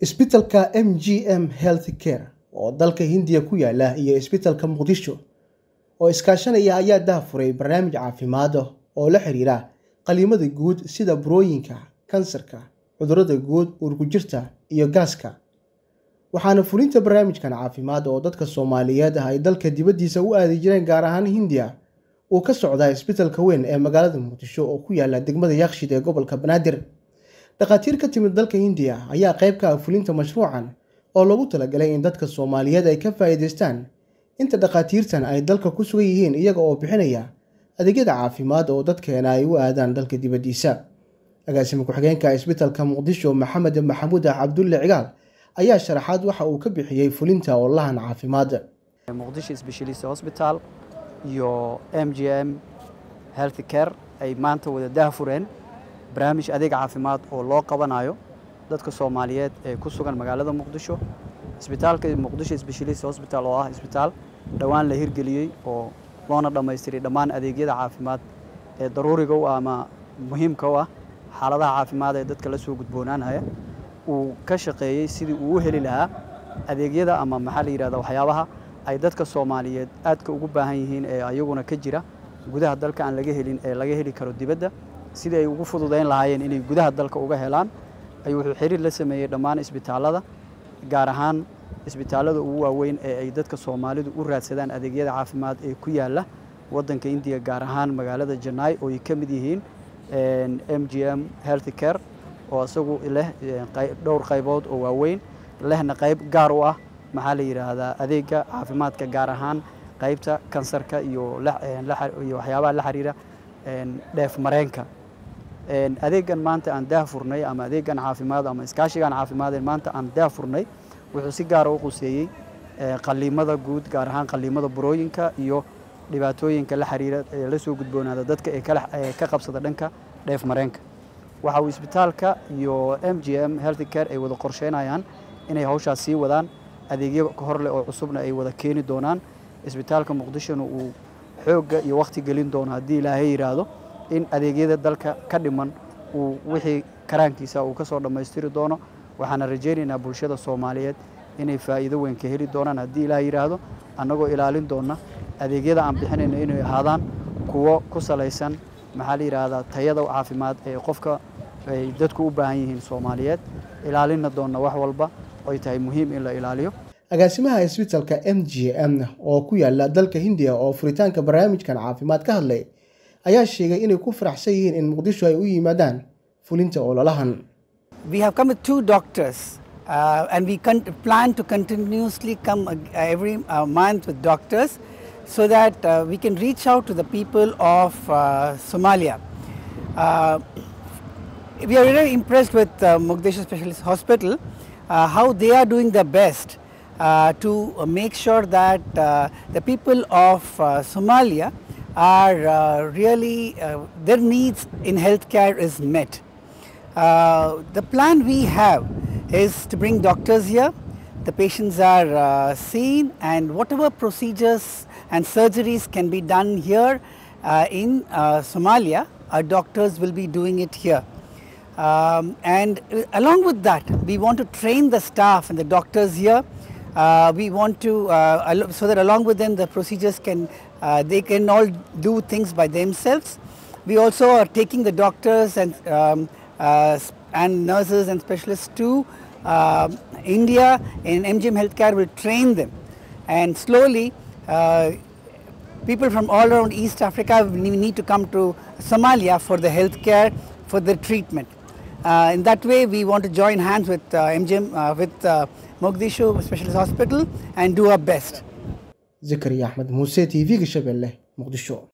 isbitalka m g m health care oo dalka hindiya ku yaalla iyo isbitalka muqdisho oo iskaashanaya ayaa daahfuray barnaamij caafimaad oo la xiriira qaliimada guud sida burooyinka kansarka cudurrada guud uurkujirta iyo gaaska. Waxaana fulinta barnaamijkan caafimaad oo dadka soomaaliyeed ah ay dalka dibaddiisa u aadi jireen gaar ahaan hindiya uu ka socdaa isbitalka weyn ee magaalada muqdisho oo ku yaalla degmada yaakshid ee gobolka banaadir dhakhaatiir ka timid dalka hindiya ayaa qayb ka ah fulinta mashruucan oo loogu talagalay in dadka soomaaliyeed ay ka faa'iidaystaan. Inta dhakhaatiirtan ay dalka ku sugan yihiin iyaga oo bixinaya adeegyada caafimaad oo dadkeena ay u aadaan dalka dibaddiisa. Agaasima ku-xigeenka isbitalka muqdisho maxamed maxamuud cabdulle cigaal ayaa sharaxaad waxa uu ka bixiyey fulinta olahan caafimaad. Muqdisho specialist hospital iyo m g m health care ay maanta wada daahfureen barnaamij adeeg caafimaad oo loo qabanayo dadka soomaaliyeed ee ku sugan magaalada muqdisho. Isbitaalka muqdisho specialist hospital oo ah isbitaal dhowaan la hirgeliyey oo loona dhammaystiray dhammaan adeegyada caafimaad ee daruuriga u ah ama muhiimka u ah xaaladaha caafimaad ee dadka la soo gudboonaanhaya uu ka shaqeeyey sidii uu u heli lahaa adeegyada ama maxaa la yidhahda waxyaabaha ay dadka soomaaliyeed aadka ugu baahan yihiin ee ayaguna ka jira gudaha dalka aan laga helin ee laga heli karo dibadda sidii ay ugu fududayn lahaayeen inay gudaha dalka uga helaan ayuu wuxuu xiriir la sameeyey dhammaan isbitaallada gaar ahaan isbitaallada ugu waaweyn ee ay dadka soomaalidu u raadsadaan adeegyada caafimaad ee ku yaalla waddanka indiya gaar ahaan magaalada janaay oo ay ka mid yihiin m g m health care oo isagu leh dhowr qaybood oo waaweyn lehna qayb gaar u ah maxaa la yidhaahdaa adeega caafimaadka gaar ahaan qaybta kansarka iyo iyo waxyaabaha la xiriira dheef mareenka adeegan maanta aan daahfurnay ama adeegan caafimaad ama iskaashigan caafimaadeen maanta aan daahfurnay wuxuu si gaara u quseeyey qaliimada guud gaar ahaan qaliimada burooyinka iyo dhibaatooyinka la xiriira ee la soo gudboonaada dadka ee ka qabsada dhanka dheef mareenka. Waxa uu isbitaalka iyo m g m health care ay wada qorsheynayaan inay hawshaas sii wadaan adeegyo horleh oo cusubna ay wada keeni doonaan. Isbitaalka muqdishona uu xoogga iyo wakhti gelin doono haddii ilaahay yidhaahdo in adeegyada dalka ka dhiman uu wixii karaankiisa uu ka soo dhammaystiri doono. Waxaana rajaynaynaa bulshada soomaaliyeed inay faa'iido weyn ka heli doonaan haddii ilaah yidhaahdo annagoo ilaalin doona adeegyada aan bixinayno inay ahaadaan kuwo ku salaysan maxaa la yidhaahdaa tayada caafimaad ee qofka ay dadku u baahan yihiin soomaaliyeed. Ilaalinna doonna wax walba ay tahay muhiim in la ilaaliyo. Agaasimaha isbitalka m g m oo ku yaalla dalka hindiya oo furitaanka barnaamijkan caafimaad ka hadlay ayaa sheegay inay ku faraxsan yihiin in muqdisho ay u yimaadaan fulinta ololahan We have come with two doctors uh, and we plan to continuously come uh, every uh, month with doctors so that uh, we can reach out to the people of uh, Somalia. Uh, we are very impressed with Mogadishu Specialist Hospital, how they are doing their best to make sure that the people of Somalia are really, their needs in healthcare is met. Uh, the plan we have is to bring doctors here. The patients are uh, seen and whatever procedures and surgeries can be done here uh, in Somalia, our doctors will be doing it here. Um, and along with that, we want to train the staff and the doctors here. we want to, so that along with them, the procedures can, they can all do things by themselves. We also are taking the doctors and um, uh, and nurses and specialists to uh, India and MGM Healthcare will train them and slowly uh, people from all around East Africa need to come to Somalia for the healthcare for the treatment. in that way we want to join hands with MGM with Mogadishu Specialist Hospital and do our best. zakariya axmed muuse t v-ga shabeelle muqdisho.